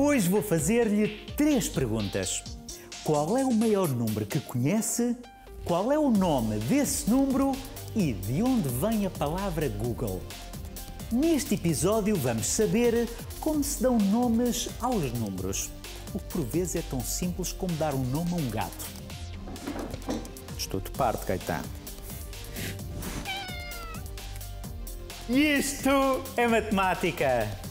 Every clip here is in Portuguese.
Hoje vou fazer-lhe três perguntas. Qual é o maior número que conhece? Qual é o nome desse número? E de onde vem a palavra Google? Neste episódio vamos saber como se dão nomes aos números. O que por vezes é tão simples como dar um nome a um gato. Estou de parte, Caetano. Isto é matemática!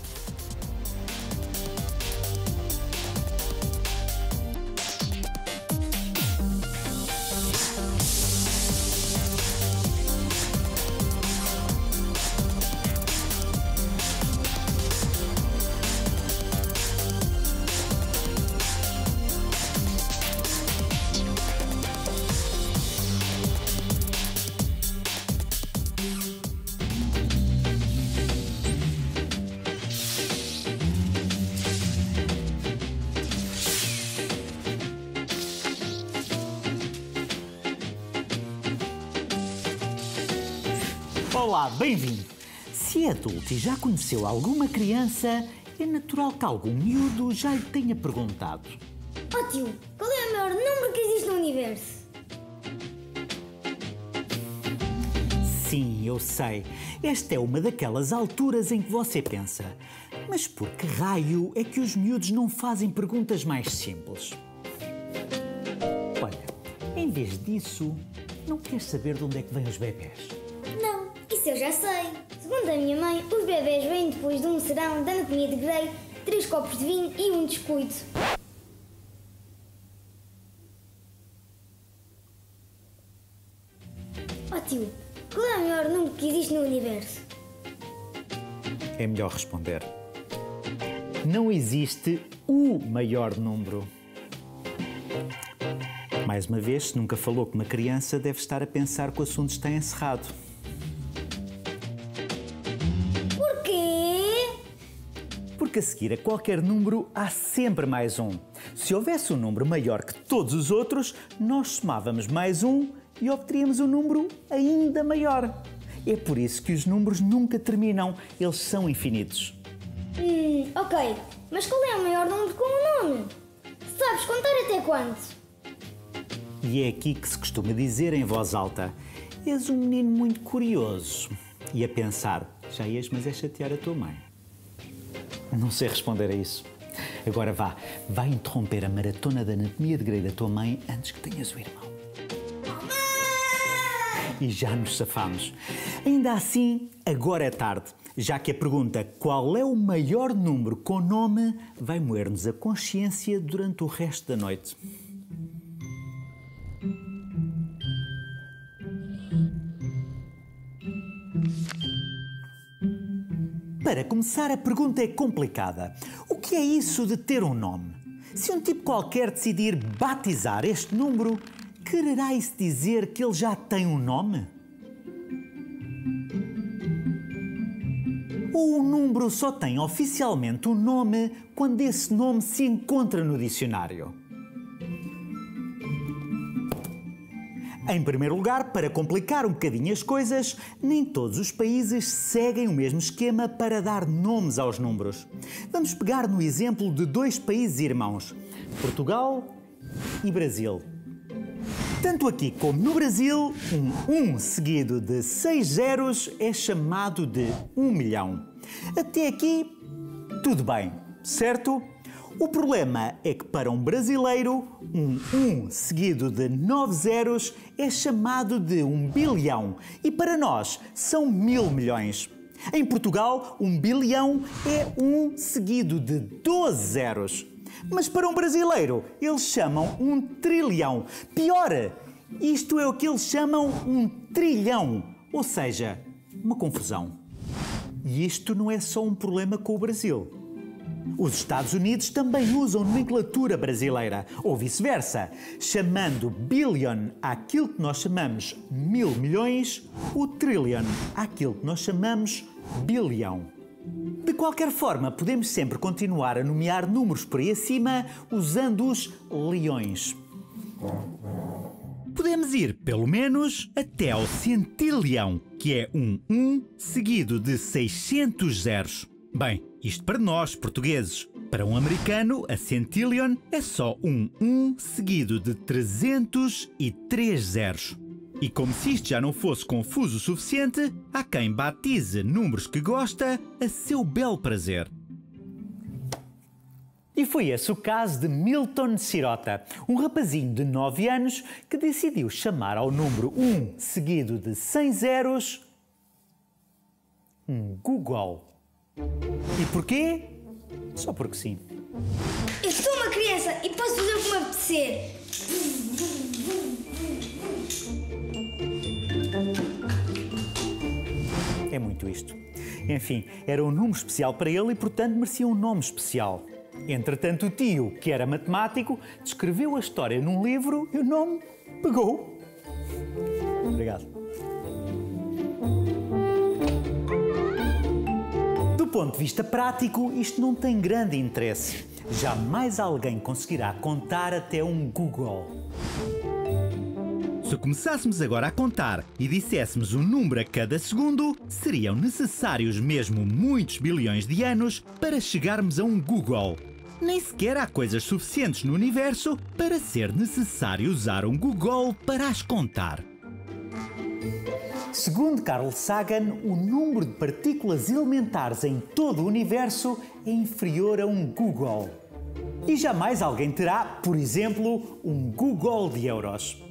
Olá, bem-vindo! Se é adulto e já conheceu alguma criança, é natural que algum miúdo já lhe tenha perguntado. Ó oh, tio, qual é o maior número que existe no universo? Sim, eu sei. Esta é uma daquelas alturas em que você pensa. Mas por que raio é que os miúdos não fazem perguntas mais simples? Olha, em vez disso, não queres saber de onde é que vêm os bebés? Isso eu já sei. Segundo a minha mãe, os bebés vêm depois de um serão de anatomia de Grey, três copos de vinho e um descuido. Tio, qual é o maior número que existe no universo? É melhor responder. Não existe o maior número. Mais uma vez, se nunca falou com uma criança, deve estar a pensar que o assunto está encerrado. Porque a seguir a qualquer número há sempre mais um. Se houvesse um número maior que todos os outros, nós somávamos mais um e obteríamos um número ainda maior. É por isso que os números nunca terminam, eles são infinitos. Hum, ok. Mas qual é o maior número com um nome? Sabes contar até quanto? E é aqui que se costuma dizer em voz alta: És um menino muito curioso. E a pensar: já ias, mas é chatear a tua mãe. Não sei responder a isso. Agora vá, vai interromper a maratona da anatomia de Grey da tua mãe antes que tenhas o irmão. E já nos safamos. Ainda assim, agora é tarde, já que a pergunta qual é o maior número com nome vai moer-nos a consciência durante o resto da noite. Para começar, a pergunta é complicada. O que é isso de ter um nome? Se um tipo qualquer decidir batizar este número, quererá isso dizer que ele já tem um nome? Ou o número só tem oficialmente um nome quando esse nome se encontra no dicionário? Em primeiro lugar, para complicar um bocadinho as coisas, nem todos os países seguem o mesmo esquema para dar nomes aos números. Vamos pegar no exemplo de dois países irmãos, Portugal e Brasil. Tanto aqui como no Brasil, um 1 seguido de 6 zeros é chamado de 1 milhão. Até aqui, tudo bem, certo? O problema é que para um brasileiro, um 1 seguido de 9 zeros é chamado de um bilhão e para nós são mil milhões. Em Portugal, um bilhão é um seguido de 12 zeros. Mas para um brasileiro, eles chamam um trilhão. Pior, isto é o que eles chamam um trilhão, ou seja, uma confusão. E isto não é só um problema com o Brasil. Os Estados Unidos também usam nomenclatura brasileira, ou vice-versa, chamando billion àquilo que nós chamamos mil milhões, o trillion àquilo que nós chamamos bilhão. De qualquer forma, podemos sempre continuar a nomear números por aí acima usando os leões. Podemos ir, pelo menos, até ao centilhão, que é um 1 seguido de 600 zeros. Bem, isto para nós, portugueses. Para um americano, a centillion é só um 1 seguido de 303 zeros. E como se isto já não fosse confuso o suficiente, há quem batize números que gosta a seu belo prazer. E foi esse o caso de Milton Sirota, um rapazinho de 9 anos que decidiu chamar ao número 1 seguido de 100 zeros um Google. E porquê? Só porque sim. Eu sou uma criança e posso fazer o que me apetecer. É muito isto. Enfim, era um número especial para ele e, portanto, merecia um nome especial. Entretanto, o tio, que era matemático, descreveu a história num livro e o nome pegou. Obrigado. Ponto de vista prático, isto não tem grande interesse. Jamais alguém conseguirá contar até um Google. Se começássemos agora a contar e disséssemos um número a cada segundo, seriam necessários mesmo muitos bilhões de anos para chegarmos a um Google. Nem sequer há coisas suficientes no universo para ser necessário usar um Google para as contar. Segundo Carl Sagan, o número de partículas elementares em todo o universo é inferior a um Google. E jamais alguém terá, por exemplo, um Google de euros.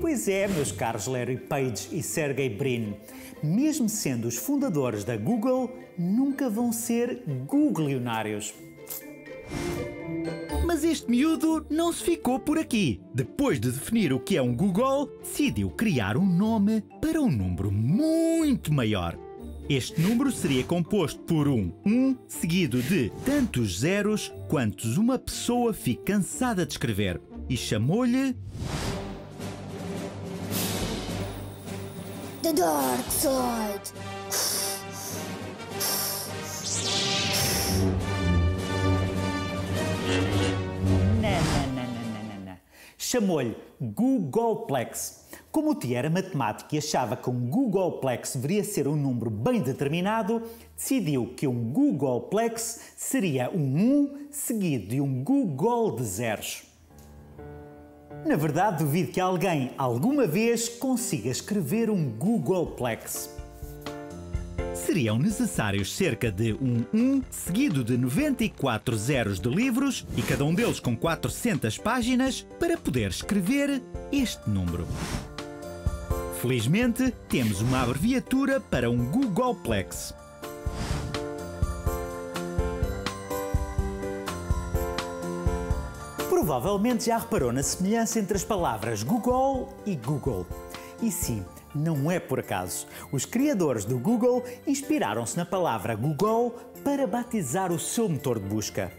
Pois é, meus caros Larry Page e Sergey Brin, mesmo sendo os fundadores da Google, nunca vão ser googlionários. Mas este miúdo não se ficou por aqui. Depois de definir o que é um Google, decidiu criar um nome para um número muito maior. Este número seria composto por um 1 seguido de tantos zeros quantos uma pessoa fique cansada de escrever e chamou-lhe The Dark Side. Chamou-lhe Googleplex. Como o tio era matemático e achava que um Googleplex deveria ser um número bem determinado, decidiu que um Googleplex seria um 1 seguido de um Google de zeros. Na verdade, duvido que alguém alguma vez consiga escrever um Googleplex. Seriam necessários cerca de um 1 seguido de 94 zeros de livros e cada um deles com 400 páginas para poder escrever este número. Felizmente, temos uma abreviatura para um Googleplex. Provavelmente já reparou na semelhança entre as palavras Google e Google. E sim, não é por acaso. Os criadores do Google inspiraram-se na palavra Google para batizar o seu motor de busca.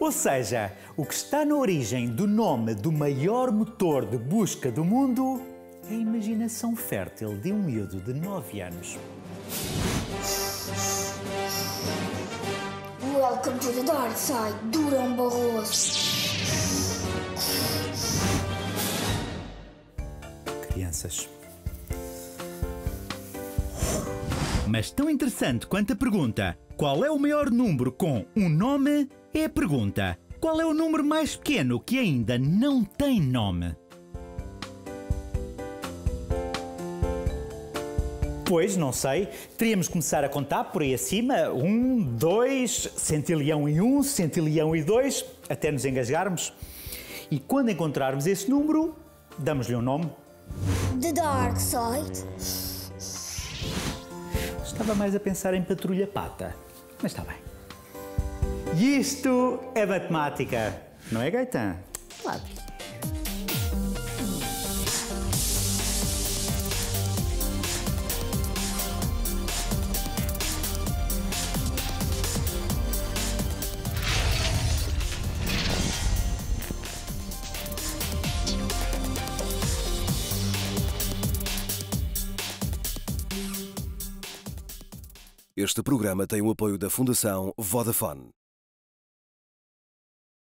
Ou seja, o que está na origem do nome do maior motor de busca do mundo é a imaginação fértil de um miúdo de 9 anos. Welcome to the dark side, Durão Barroso. Crianças. Mas tão interessante quanto a pergunta qual é o maior número com um nome é a pergunta qual é o número mais pequeno que ainda não tem nome? Pois, não sei. Teríamos que começar a contar por aí acima. Um, dois, centilhão e um, centilhão e dois, até nos engasgarmos. E quando encontrarmos esse número, damos-lhe um nome. The Dark Side. Estava mais a pensar em patrulha pata, mas está bem. E isto é matemática, não é, Gaetan? Claro. Este programa tem o apoio da Fundação Vodafone.